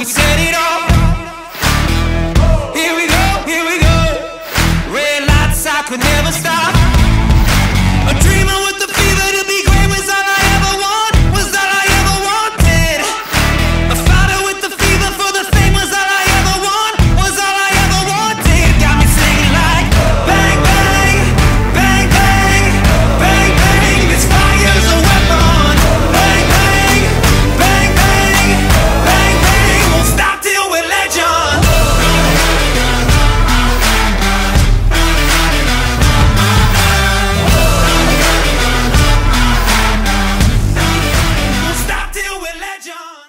we set it off. Here we go, here we go. Red lights, I could never stop.